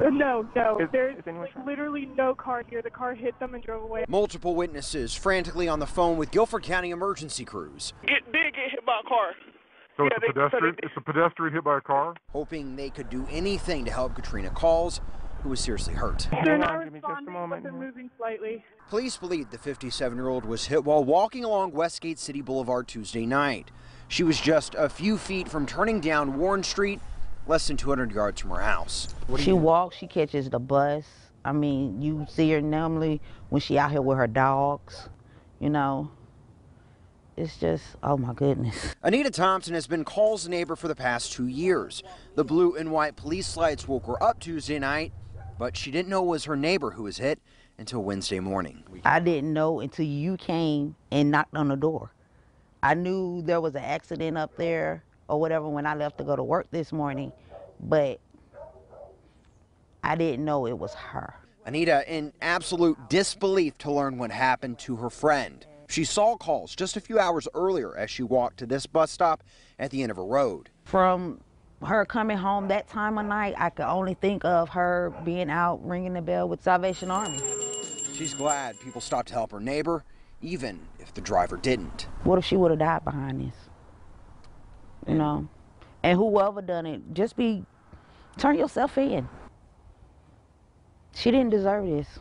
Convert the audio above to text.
No, no. Is- There's is like, literally no car here. The car hit them and drove away. Multiple witnesses frantically on the phone with Guilford County emergency crews, Get did get hit by a car. So Yeah, it's a pedestrian. it's a pedestrian hit by a car. hoping they could do anything to help Katrina Calls, who was seriously hurt. They're not on, just a responding, moment but they're moving slightly. Police believe the 57 year old was hit while walking along West Gate City Boulevard Tuesday night. She was just a few feet from turning down Warren Street, less than 200 yards from her house. She walks, she catches the bus. I mean, you see her normally when she out here with her dogs, you know. It's just, oh my goodness. Anita Thompson has been Call's neighbor for the past two years. The blue and white police lights woke her up Tuesday night, but she didn't know it was her neighbor who was hit until Wednesday morning. I didn't know until you came and knocked on the door. I knew there was an accident up there or whatever when I left to go to work this morning, but I didn't know it was her. Anita in absolute disbelief to learn what happened to her friend. She saw calls just a few hours earlier as she walked to this bus stop at the end of a road. From her coming home that time of night, I could only think of her being out ringing the bell with Salvation Army. She's glad people stopped to help her neighbor, even if the driver didn't. What if she would have died behind this? You know? And whoever done it, just be, turn yourself in. She didn't deserve this.